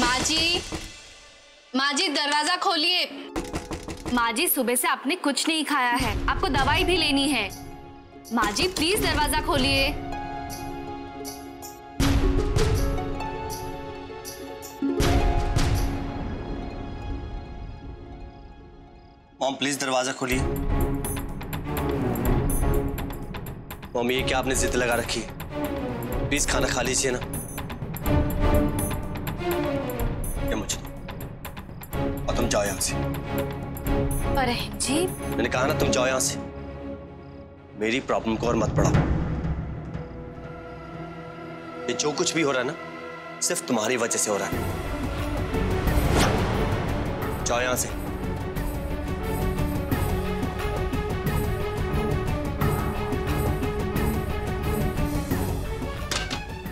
माँ जी दरवाज़ा खोलिए। माँ जी सुबह से आपने कुछ नहीं खाया है, आपको दवाई भी लेनी है। माँ जी प्लीज़ दरवाज़ा खोलिए। मॉम प्लीज़ दरवाज़ा खोलिए। मॉम, ये क्या आपने जिद लगा रखी? है प्लीज़ खाना खा लीजिए ना। जाओ यहाँ से। अरे जी। मैंने कहा ना तुम जाओ यहाँ से। मेरी प्रॉब्लम को और मत बढ़ाओ। ये जो कुछ भी हो रहा है ना सिर्फ़ तुम्हारी वजह से हो रहा है। जाओ यहाँ से।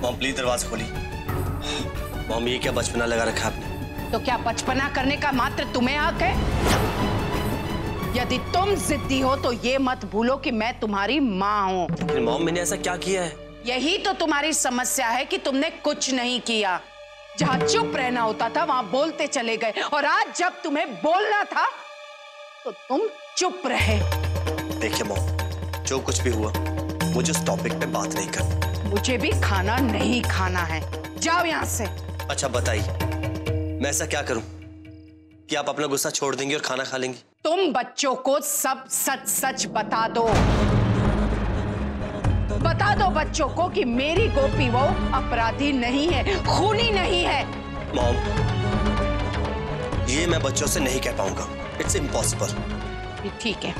मॉम प्लीज़ दरवाज़ा खोली मॉम ये क्या बचपना लगा रखा है आपने? तो क्या बचपना करने का मात्र तुम्हें हक है? यदि तुम जिद्दी हो तो ये मत भूलो कि मैं तुम्हारी माँ हूँ। मॉम मैंने ऐसा क्या किया है? यही तो तुम्हारी समस्या है कि तुमने कुछ नहीं किया। जहाँ चुप रहना होता था वहाँ बोलते चले गए। और आज जब तुम्हें बोलना था तो तुम चुप रहे। देखिए मॉम जो कुछ भी हुआ मुझे उस टॉपिक पे बात नहीं करनी। मुझे भी खाना नहीं खाना है। जाओ यहाँ से। अच्छा बताइए। मैं ऐसा क्या करूँ? कि आप अपना गुस्सा छोड़ देंगे और खाना खा लेंगी? तुम बच्चों को सब सच सच बता दो। बता दो बच्चों को कि मेरी गोपी वो अपराधी नहीं है खूनी नहीं है। मॉम ये मैं बच्चों से नहीं कह पाऊँगा। इट्स इम्पॉसिबल ठीक है।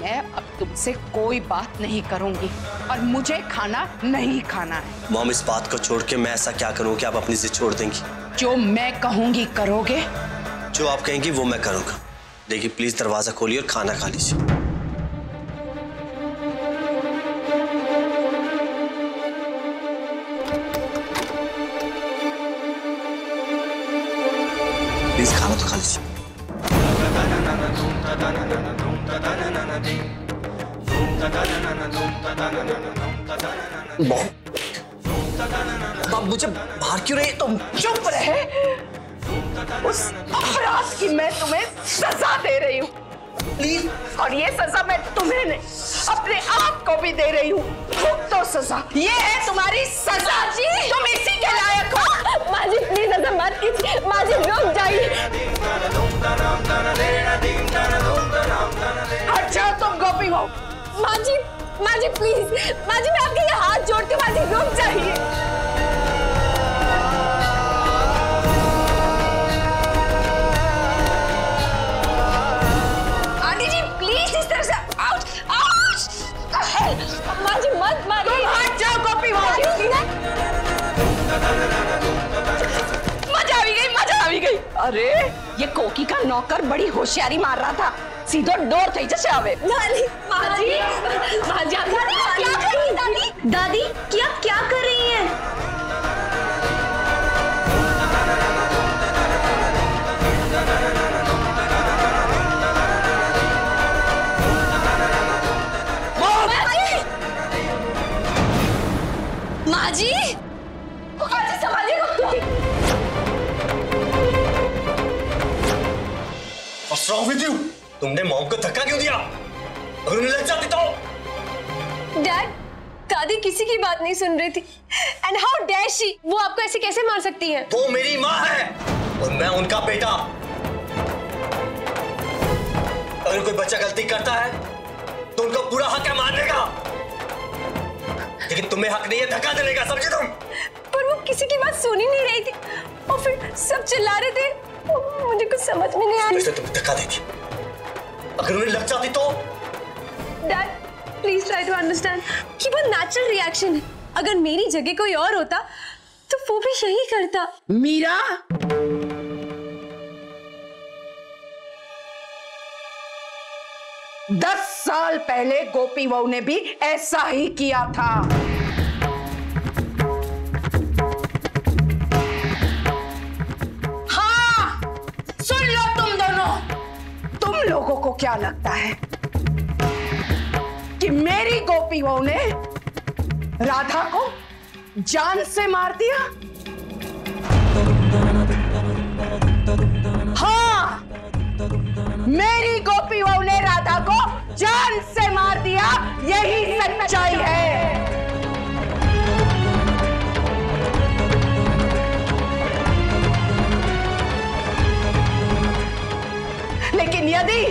मैं अब तुमसे कोई बात नहीं करूँगी और मुझे खाना नहीं खाना है। मॉम इस बात को छोड़ के मैं ऐसा क्या करूँ कि आप अपनी जिद छोड़ देंगी? जो मैं कहूँगी करोगे? जो आप कहेंगी, वो मैं करूँगा। देखिए प्लीज़ दरवाज़ा खोलिए और खाना खा लीजिए। प्लीज़ खाना तो खा लीजिए। मॉम मॉम मुझे बाहर क्यों रही तुम चुप रहे। उस अपराध की मैं तुम्हें सजा दे रही हूँ। प्लीज़ और ये सजा मैं तुम्हें नहीं अपने आप को भी दे रही हूँ। खुद तो सजा। ये है तुम्हारी सजा। जी तुम इसी के लायक हो। माँ जी प्लीज़ ऐसा मत कीजिए। माँ जी रुक जाइए। जाओ तुम गोपी हो। माँ जी माँ जी प्लीज़ माँ जी मैं आपके ये हाथ जोड़ती हूँ। माँ जी रुक जाइए। अरे ये कोकी का नौकर बड़ी होशियारी मार रहा था। सीधो डोर थे जी? आप क्या कर? दादी दादी क्या क्या कर तुमने मॉम को धक्का क्यों दिया? अगर उन्हें लग जाती तो। डैड दादी किसी की बात नहीं सुन रही थी। एंड हाउ डेयर शी वो आपको ऐसे कैसे मार सकती है? वो मेरी माँ है और मैं उनका बेटा। अगर कोई बच्चा गलती करता है तो उनका पूरा हक है मारने का। लेकिन तुम्हें हक नहीं है धक्का देने का समझे तुम? पर वो किसी की बात सुन ही नहीं रही थी। और फिर सब चिल्ला रहे थे। मुझे कुछ समझ में नहीं आ रही। तुम्हें धक्का देती। अगर उन्हें लग जाती तो। Dad please try to understand कि वो नेचुरल रिएक्शन है। अगर मेरी जगह कोई और होता तो वो भी यही करता। मीरा? दस साल पहले गोपी बहू ने भी ऐसा ही किया था। तुम लोगों को क्या लगता है कि मेरी गोपी बहू ने राधा को जान से मार दिया? हाँ मेरी गोपी ने राधा को जान से मार दिया। यही सच्चाई है। लेकिन यदि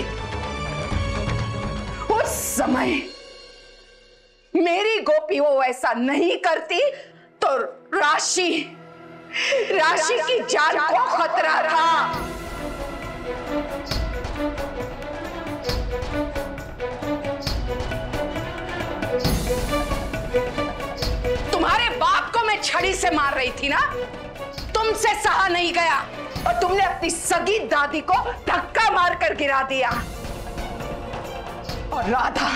उस समय मेरी गोपी वो ऐसा नहीं करती तो राशि राशि की जान को खतरा था तुम्हारे बाप को मैं छड़ी से मार रही थी ना? तुमसे सहा नहीं गया। और तुमने अपनी सगी दादी को धक्का मारकर गिरा दिया। और राधा,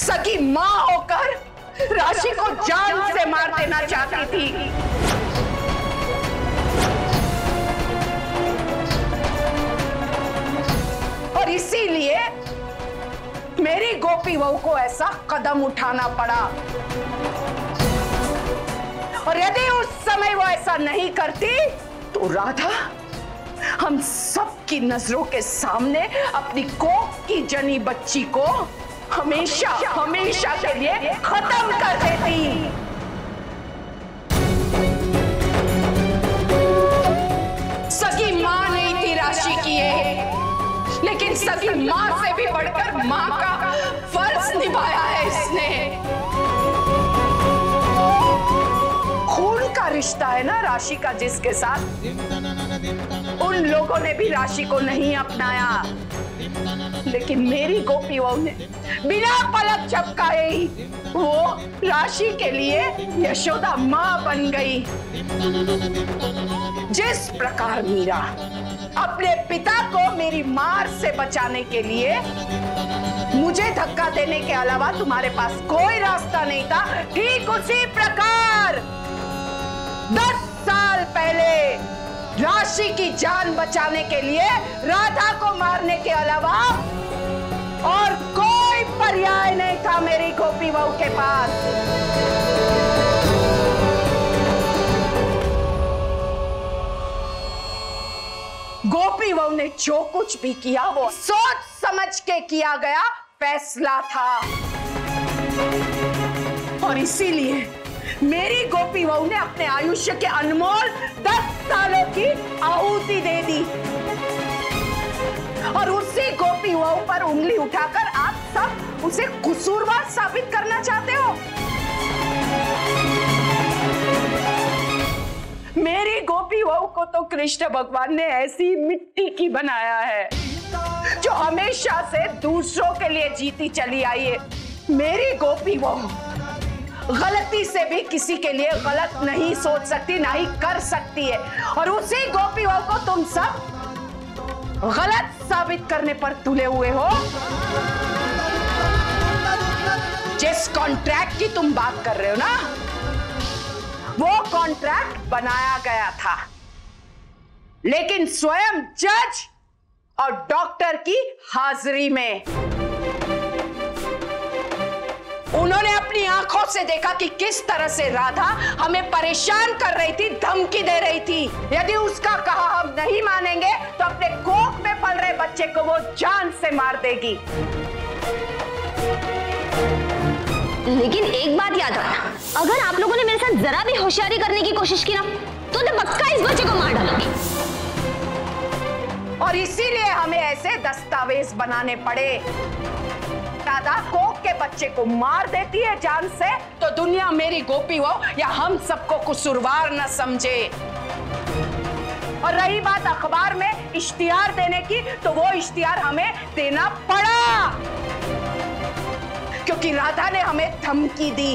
सगी माँ होकर राशि को जान से मार देना चाहती थी। और इसीलिए मेरी गोपी बहू को ऐसा कदम उठाना पड़ा। और यदि उस समय वो ऐसा नहीं करती तो राधा, हम सबकी नज़रों के सामने अपनी कोख की जनी बच्ची को हमेशा हमेशा के लिए खत्म कर देती। सगी माँ नहीं थी राशि की ये लेकिन सगी माँ से भी बढ़कर माँ का फ़र्ज़ निभाया है इसने। रिश्ता है ना राशि का जिसके साथ? उन लोगों ने भी राशि को नहीं अपनाया। लेकिन मेरी गोपी बहू ने बिना पलक झपकाए ही वो राशि के लिए यशोदा माँ बन गई। जिस प्रकार मीरा अपने पिता को मेरी मार से बचाने के लिए मुझे धक्का देने के अलावा तुम्हारे पास कोई रास्ता नहीं था, ठीक उसी प्रकार दस साल पहले राशि की जान बचाने के लिए, राधा को मारने के अलावा और कोई पर्याय नहीं था मेरी गोपी बहू के पास। गोपी बहू ने जो कुछ भी किया, वो सोच समझ के किया गया, फैसला था। और इसीलिए मेरी गोपी बहू ने अपने आयुष्य के अनमोल दस सालों की आहुति दे दी। और उसी गोपी बहू पर उंगली उठाकर आप सब उसे कसूरवार साबित करना चाहते हो? मेरी गोपी बहू को तो कृष्ण भगवान ने ऐसी मिट्टी की बनाया है, जो हमेशा से दूसरों के लिए जीती चली आई है। मेरी गोपी बहू गलती से भी किसी के लिए गलत नहीं सोच सकती, ना ही कर सकती है। और उसी गोपी बहू को तुम सब गलत साबित करने पर तुले हुए हो। जिस कॉन्ट्रैक्ट की तुम बात कर रहे हो ना, वो कॉन्ट्रैक्ट बनाया गया था। लेकिन स्वयं जज और डॉक्टर की हाजिरी में उन्होंने अपनी आँखों से देखा कि किस तरह से राधा हमें परेशान कर रही थी धमकी दे रही थी। यदि उसका कहा हम नहीं मानेंगे तो अपने कोख में पल रहे बच्चे को वो जान से मार देगी। लेकिन एक बात याद रखना अगर आप लोगों ने मेरे साथ जरा भी होशियारी करने की कोशिश की ना तो मैं पक्का इस बच्चे को मार डालूँगी। और इसीलिए हमें ऐसे दस्तावेज़ बनाने पड़े। दादा कोक के बच्चे को मार देती है जान से। तो दुनिया मेरी गोपी हो या हम सबको कसूरवार न समझे। और रही बात अखबार में इश्तिहार देने की तो वो इश्तिहार हमें देना पड़ा। क्योंकि राधा ने हमें धमकी दी।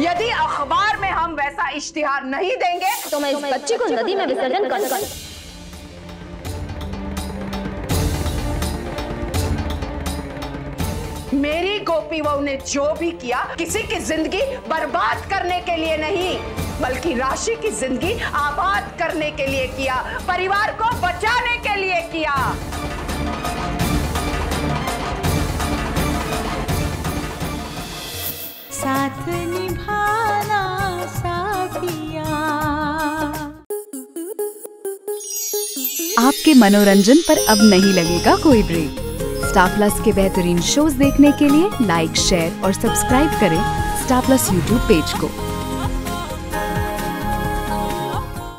यदि अखबार में हम वैसा इश्तिहार नहीं देंगे तो मैं इस बच्चे को नदी में विसर्जन कर मेरी गोपी बहू ने जो भी किया किसी की ज़िंदगी बर्बाद करने के लिए नहीं बल्कि राशि की ज़िंदगी आबाद करने के लिए किया परिवार को बचाने के लिए किया। साथ निभाना साथिया। आपके मनोरंजन पर अब नहीं लगेगा कोई ब्रेक स्टार प्लस के बेहतरीन शोज़ देखने के लिए लाइक शेयर और सब्सक्राइब करें स्टार प्लस यूट्यूब पेज को।